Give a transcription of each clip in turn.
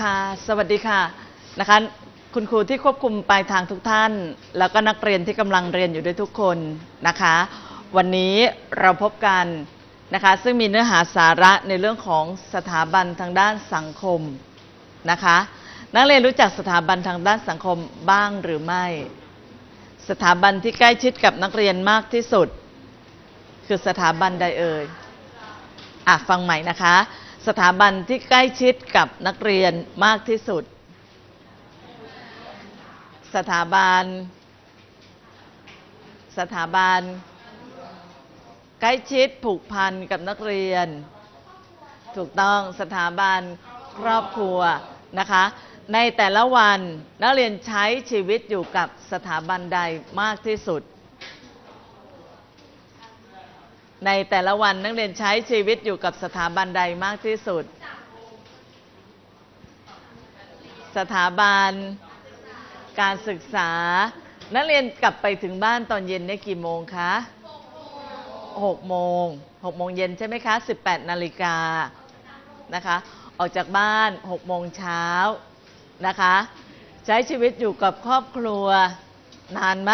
ค่ะ สวัสดีค่ะนะคะ คุณครูที่ควบคุมปลายทางทุกท่าน แล้วก็นักเรียนที่กำลังเรียนอยู่ด้วยทุกคนนะคะ วันนี้เราพบกันนะคะ ซึ่งมีเนื้อหาสาระในเรื่องของสถาบันทางด้านสังคมนะคะ นักเรียนรู้จักสถาบันทางด้านสังคมบ้างหรือไม่ สถาบันที่ใกล้ชิดกับนักเรียนมากที่สุด คือสถาบันใดเอ่ยอะฟังใหม่นะคะ สถาบันที่ใกล้ชิดกับนักเรียนมากที่สุด สถาบัน สถาบัน ใกล้ชิดผูกพันกับนักเรียน ถูกต้องสถาบันครอบครัวนะคะ ในแต่ละวันนักเรียนใช้ชีวิตอยู่กับสถาบันใดมากที่สุด ในแต่ละวันนักเรียนใช้ชีวิตอยู่กับสถาบันใดมากที่สุด สถาบันการศึกษา นักเรียนกลับไปถึงบ้านตอนเย็นเนี่ยกี่โมงคะหกโมงหกโมงเย็นใช่ไหมคะ18นาฬิกานะคะ ออกจากบ้านหกโมงเช้านะคะ ใช้ชีวิตอยู่กับครอบครัวนานไหม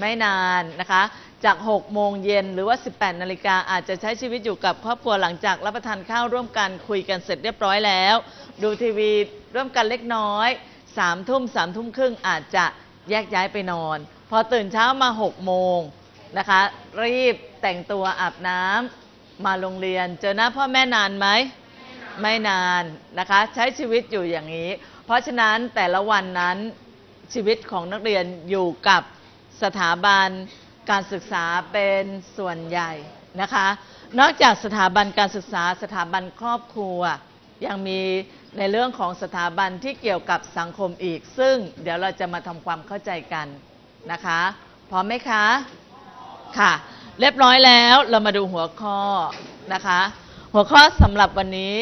ไม่นานนะคะ จาก 6 โมงเย็นหรือว่า 18 นาฬิกาอาจจะใช้ชีวิตอยู่กับครอบครัวหลังจากรับประทานข้าวร่วมกันคุยกันเสร็จเรียบร้อยแล้ว ดูทีวีร่วมกันเล็กน้อยสามทุ่มสามทุ่มครึ่งอาจจะแยกย้ายไปนอน พอตื่นเช้ามา 6 โมงนะคะ รีบแต่งตัวอาบน้ำมาโรงเรียน เจอหน้าพ่อแม่นานไหมไม่นานนะคะ ใช้ชีวิตอยู่อย่างนี้ เพราะฉะนั้นแต่ละวันนั้นชีวิตของนักเรียนอยู่กับสถาบัน การศึกษาเป็นส่วนใหญ่นะคะ นอกจากสถาบันการศึกษาสถาบันครอบครัว ยังมีในเรื่องของสถาบันที่เกี่ยวกับสังคมอีก ซึ่งเดี๋ยวเราจะมาทำความเข้าใจกันนะคะพร้อมไหมคะค่ะ เรียบร้อยแล้วเรามาดูหัวข้อนะคะ หัวข้อสำหรับวันนี้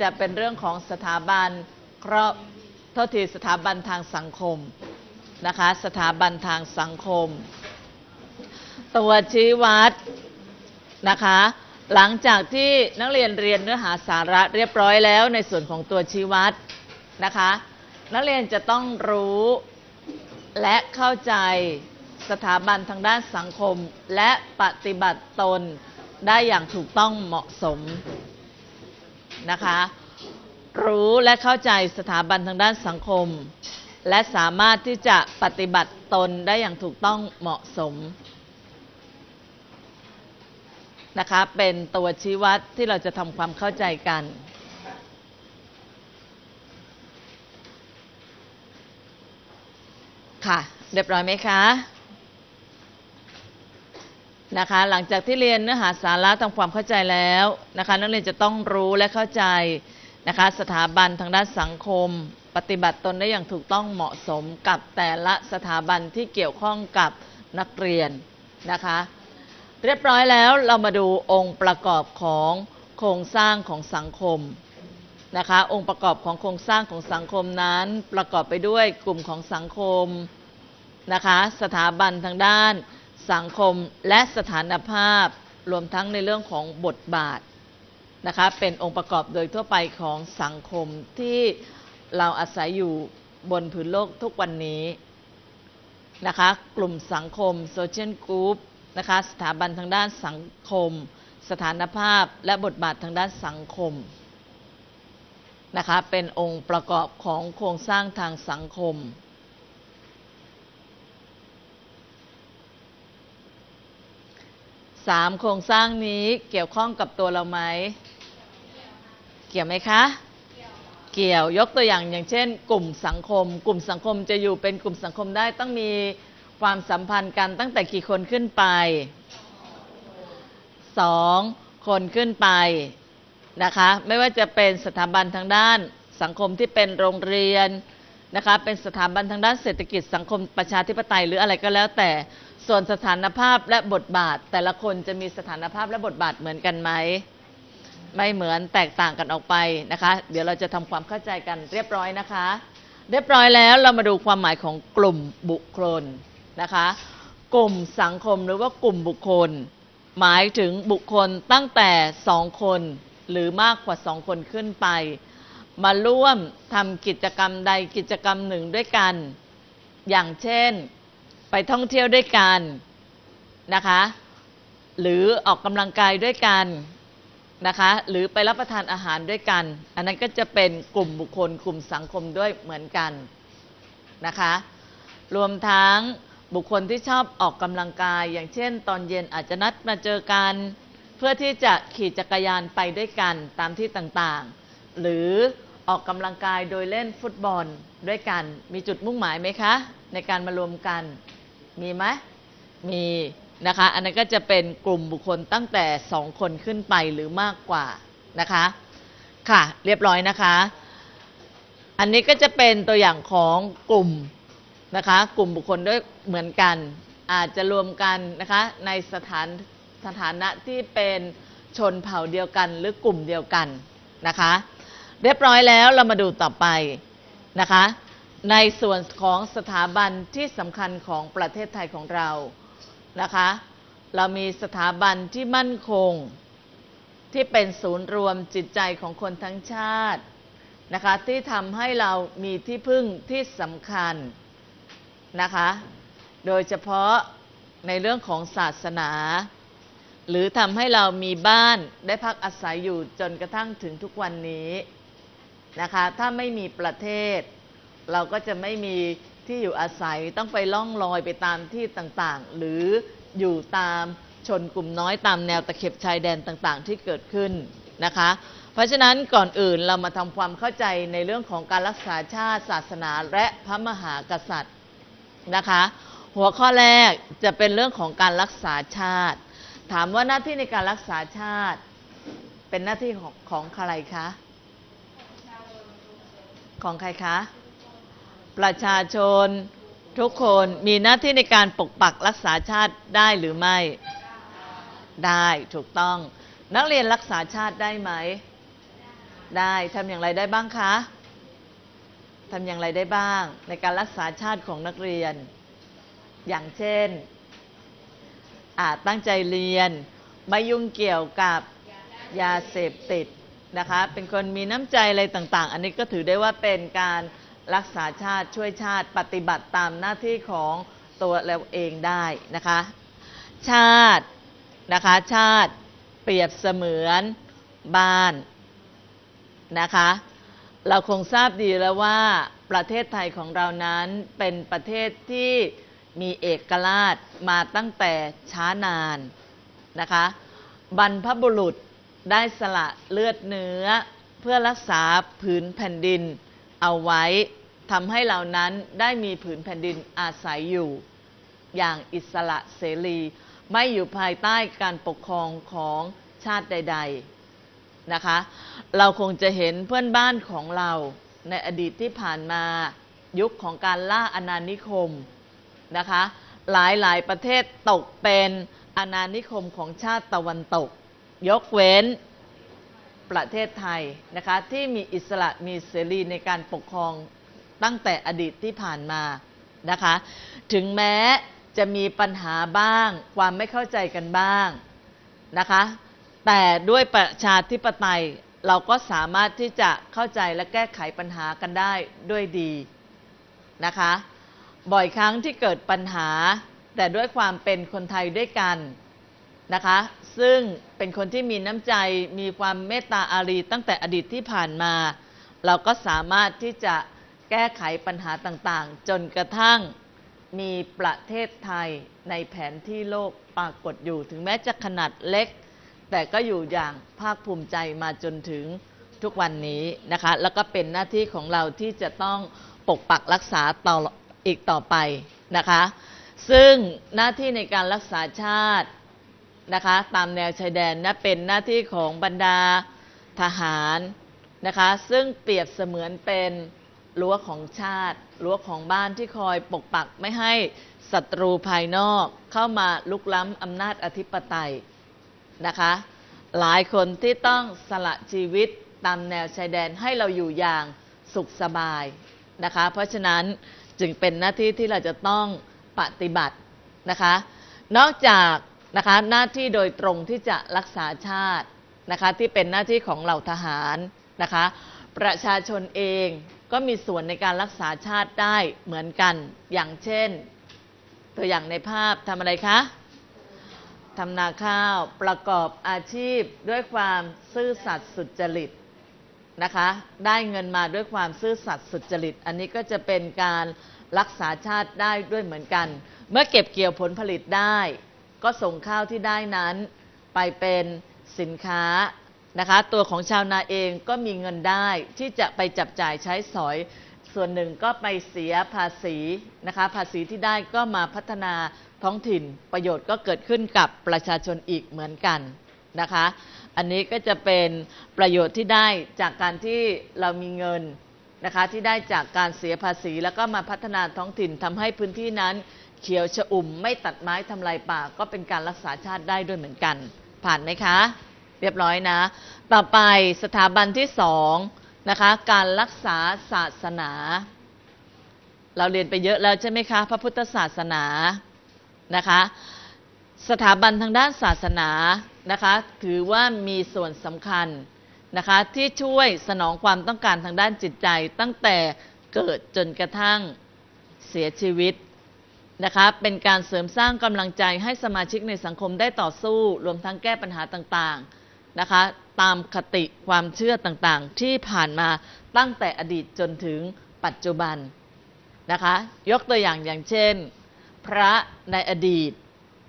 จะเป็นเรื่องของสถาบันครอบโทษทีสถาบันทางสังคมนะคะ สถาบันทางสังคม ตัวชี้วัดนะคะ หลังจากที่นักเรียนเรียนเนื้อหาสาระเรียบร้อยแล้วในส่วนของตัวชี้วัดนะคะ นักเรียนจะต้องรู้และเข้าใจสถาบันทางด้านสังคมและปฏิบัติตนได้อย่างถูกต้องเหมาะสมนะคะ รู้และเข้าใจสถาบันทางด้านสังคม และสามารถที่จะปฏิบัติตนได้อย่างถูกต้องเหมาะสม นะคะเป็นตัวชี้วัดที่เราจะทำความเข้าใจกัน ค่ะ เรียบร้อยไหมคะนะคะหลังจากที่เรียนเนื้อหาสาระทำความเข้าใจแล้วนะคะนักเรียนจะต้องรู้และเข้าใจนะคะสถาบันทางด้านสังคม ปฏิบัติตนได้อย่างถูกต้องเหมาะสมกับแต่ละสถาบันที่เกี่ยวข้องกับนักเรียนนะคะ เรียบร้อยแล้วเรามาดูองค์ประกอบของโครงสร้างของสังคมนะคะองค์ประกอบของโครงสร้างของสังคมนั้น ประกอบไปด้วยกลุ่มของสังคมนะคะสถาบันทางด้านสังคมและสถานภาพรวมทั้งในเรื่องของบทบาทนะคะเป็นองค์ประกอบโดยทั่วไปของสังคมที่เราอาศัยอยู่บนผืนโลกทุกวันนี้นะคะกลุ่มสังคม social group นะคะสถาบันทางด้านสังคม สถานภาพและบทบาททางด้านสังคมนะคะเป็นองค์ประกอบของโครงสร้างทางสังคมสามโครงสร้างนี้เกี่ยวข้องกับตัวเราไหม เกี่ยวไหมคะ เกี่ยวยกตัวอย่างอย่างเช่น กลุ่มสังคม กลุ่มสังคมจะอยู่เป็นกลุ่มสังคมได้ต้องมี ความสัมพันธ์กันตั้งแต่กี่คนขึ้นไปสองคนขึ้นไปนะคะไม่ว่าจะเป็นสถาบันทางด้านสังคมที่เป็นโรงเรียนนะคะเป็นสถาบันทางด้านเศรษฐกิจสังคมประชาธิปไตยหรืออะไรก็แล้วแต่ส่วนสถานภาพและบทบาท แต่ละคนจะมีสถานภาพและบทบาทเหมือนกันไหมไม่เหมือนแตกต่างกันออกไปนะคะ เดี๋ยวเราจะทำความเข้าใจกันเรียบร้อยนะคะ เรียบร้อยแล้วเรามาดูความหมายของกลุ่มบุคคล นะคะ กลุ่มสังคมหรือว่ากลุ่มบุคคล หมายถึงบุคคลตั้งแต่สองคน หรือมากกว่าสองคนขึ้นไป มาร่วมทำกิจกรรมใดกิจกรรมหนึ่งด้วยกัน อย่างเช่น ไปท่องเที่ยวด้วยกันนะคะ หรือออกกำลังกายด้วยกันนะคะหรือไปรับประทานอาหารด้วยกัน อันนั้นก็จะเป็นกลุ่มบุคคลกลุ่มสังคมด้วยเหมือนกันนะคะ รวมทั้ง บุคคลที่ชอบออกกำลังกาย อย่างเช่น ตอนเย็นอาจจะนัดมาเจอกัน เพื่อที่จะขี่จักรยานไปด้วยกันตามที่ต่างๆ หรือออกกำลังกายโดยเล่นฟุตบอลด้วยกัน มีจุดมุ่งหมายไหมคะ ในการมารวมกัน มีไหมมีนะคะ อันนั้นก็จะเป็นกลุ่มบุคคลตั้งแต่สองคนขึ้นไปหรือมากกว่านะคะ ค่ะ เรียบร้อยนะคะ อันนี้ก็จะเป็นตัวอย่างของกลุ่ม นะคะ กลุ่มบุคคลด้วยเหมือนกัน อาจจะรวมกันนะคะในสถานสถานะที่เป็นชนเผ่าเดียวกันหรือกลุ่มเดียวกันนะคะ เรียบร้อยแล้วเรามาดูต่อไปนะคะ ในส่วนของสถาบันที่สำคัญของประเทศไทยของเรานะคะ เรามีสถาบันที่มั่นคง ที่เป็นศูนย์รวมจิตใจของคนทั้งชาตินะคะที่ทำให้เรามีที่พึ่งที่สำคัญ นะคะ โดยเฉพาะในเรื่องของศาสนา หรือทำให้เรามีบ้านได้พักอาศัยอยู่จนกระทั่งถึงทุกวันนี้นะคะ ถ้าไม่มีประเทศ เราก็จะไม่มีที่อยู่อาศัยต้องไปล่องลอยไปตามที่ต่างๆ หรืออยู่ตามชนกลุ่มน้อยตามแนวตะเข็บชายแดนต่างๆ ที่เกิดขึ้นนะคะ เพราะฉะนั้นก่อนอื่นเรามาทำความเข้าใจในเรื่องของการรักษาชาติศาสนาและพระมหากษัตริย์ นะคะ หัวข้อแรกจะเป็นเรื่องของการรักษาชาติ ถามว่าหน้าที่ในการรักษาชาติ เป็นหน้าที่ของของใครคะของใครคะประชาชนทุกคนมีหน้าที่ในการปกปักรักษาชาติได้หรือไม่ ได้ถูกต้อง นักเรียนรักษาชาติได้ไหม ได้ทำอย่างไรได้บ้างคะ ทำอย่างไรได้บ้าง ในการรักษาชาติของนักเรียน อย่างเช่น อาจตั้งใจเรียน ไม่ยุ่งเกี่ยวกับยาเสพติดนะคะ เป็นคนมีน้ำใจอะไรต่างๆ อันนี้ก็ถือได้ว่าเป็นการรักษาชาติช่วยชาติปฏิบัติตามหน้าที่ของตัวเราเองได้นะคะ ชาตินะคะชาติเปรียบเสมือนบ้านนะคะ เราคงทราบดีแล้วว่าประเทศไทยของเรานั้นเป็นประเทศที่มีเอกราชมาตั้งแต่ช้านานนะคะ บรรพบุรุษได้สละเลือดเนื้อ เพื่อรักษาผืนแผ่นดินเอาไว้ทำให้เหล่านั้นได้มีผืนแผ่นดินอาศัยอยู่ อย่างอิสระเสรี ไม่อยู่ภายใต้การปกครองของชาติใด ๆ นะคะ เราคงจะเห็นเพื่อนบ้านของเราในอดีตที่ผ่านมายุคของการล่าอาณานิคมนะคะ หลายๆประเทศตกเป็นอาณานิคมของชาติตะวันตก ยกเว้นประเทศไทยนะคะที่มีอิสระมีเสรีในการปกครองตั้งแต่อดีตที่ผ่านมานะคะ ถึงแม้จะมีปัญหาบ้าง ความไม่เข้าใจกันบ้างนะคะ แต่ด้วยประชาธิปไตยเราก็สามารถที่จะเข้าใจและแก้ไขปัญหากันได้ด้วยดีนะคะ บ่อยครั้งที่เกิดปัญหา แต่ด้วยความเป็นคนไทยด้วยกันนะคะ ซึ่งเป็นคนที่มีน้ำใจมีความเมตตาอารีตั้งแต่อดีตที่ผ่านมา เราก็สามารถที่จะแก้ไขปัญหาต่างๆ จนกระทั่งมีประเทศไทยในแผนที่โลกปรากฏอยู่ ถึงแม้จะขนาดเล็ก แต่ก็อยู่อย่างภาคภูมิใจมาจนถึงทุกวันนี้นะคะ แล้วก็เป็นหน้าที่ของเราที่จะต้องปกปักรักษาต่ออีกต่อไปนะคะ ซึ่งหน้าที่ในการรักษาชาตินะคะ ตามแนวชายแดนนะเป็นหน้าที่ของบรรดาทหารนะคะ ซึ่งเปรียบเสมือนเป็นรั้วของชาติรั้วของบ้านที่คอยปกปักไม่ให้ศัตรูภายนอกเข้ามาลุกล้ำอำนาจอธิปไตย นะคะ หลายคนที่ต้องสละชีวิตตามแนวชายแดนให้เราอยู่อย่างสุขสบายนะคะ เพราะฉะนั้นจึงเป็นหน้าที่ที่เราจะต้องปฏิบัตินะคะ นอกจากนะคะหน้าที่โดยตรงที่จะรักษาชาตินะคะที่เป็นหน้าที่ของเหล่าทหารนะคะ ประชาชนเองก็มีส่วนในการรักษาชาติได้เหมือนกันอย่างเช่น ตัวอย่างในภาพทำอะไรคะ ทำนาข้าวประกอบอาชีพด้วยความซื่อสัตย์สุจริตนะคะ ได้เงินมาด้วยความซื่อสัตย์สุจริต อันนี้ก็จะเป็นการรักษาชาติได้ด้วยเหมือนกัน เมื่อเก็บเกี่ยวผลผลิตได้ ก็ส่งข้าวที่ได้นั้น ไปเป็นสินค้านะคะ ตัวของชาวนาเองก็มีเงินได้ที่จะไปจับจ่ายใช้สอย ส่วนหนึ่งก็ไปเสียภาษีนะคะ ภาษีที่ได้ก็มาพัฒนา ท้องถิ่นประโยชน์ก็เกิดขึ้นกับประชาชนอีกเหมือนกันนะคะ อันนี้ก็จะเป็นประโยชน์ที่ได้จากการที่เรามีเงินนะคะที่ได้จากการเสียภาษีแล้วก็มาพัฒนาท้องถิ่นทำให้พื้นที่นั้น เขียวชอุ่มไม่ตัดไม้ทำลายป่าก็เป็นการรักษาชาติได้ด้วยเหมือนกัน ผ่านไหมคะ เรียบร้อยนะ ต่อไปสถาบันที่สองนะคะการรักษาศาสนา เราเรียนไปเยอะแล้วใช่ไหมคะ พระพุทธศาสนา นะคะสถาบันทางด้านศาสนานะคะถือว่ามีส่วนสำคัญนะคะที่ช่วยสนองความต้องการทางด้านจิตใจ ตั้งแต่เกิดจนกระทั่งเสียชีวิตนะคะเป็นการเสริมสร้างกำลังใจให้สมาชิกในสังคมได้ต่อสู้ รวมทั้งแก้ปัญหาต่างๆนะคะตามคติความเชื่อต่างๆ ที่ผ่านมาตั้งแต่อดีตจนถึงปัจจุบันนะคะยกตัวอย่างอย่างเช่น พระในอดีต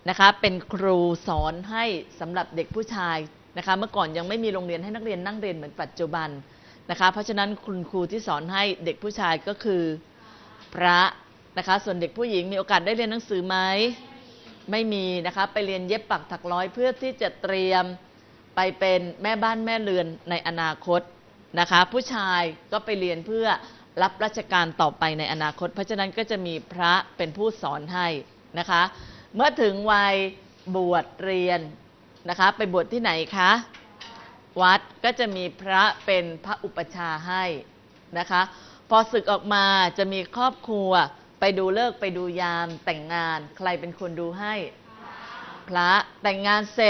นะคะเป็นครูสอนให้สำหรับเด็กผู้ชายนะคะเมื่อก่อนยังไม่มีโรงเรียนให้นักเรียนนั่งเรียนเหมือนปัจจุบันนะคะเพราะฉะนั้นคุณครูที่สอนให้เด็กผู้ชายก็คือพระนะคะส่วนเด็กผู้หญิงมีโอกาสได้เรียนหนังสือไหมไม่มีนะคะไปเรียนเย็บปักถักร้อยเพื่อที่จะเตรียมไปเป็นแม่บ้านแม่เรือนในอนาคตนะคะผู้ชายก็ไปเรียนเพื่อ รับราชการต่อไปในอนาคต เพราะฉะนั้นก็จะมีพระเป็นผู้สอนให้นะคะ เมื่อถึงวัยบวชเรียนนะคะ ไปบวชที่ไหนคะวัดก็จะมีพระเป็นพระอุปชาให้นะคะ พอศึกออกมาจะมีครอบครัวไปดูเลิกไปดูยามแต่งงาน ใครเป็นคนดูให้ พระแต่งงานเสร็จ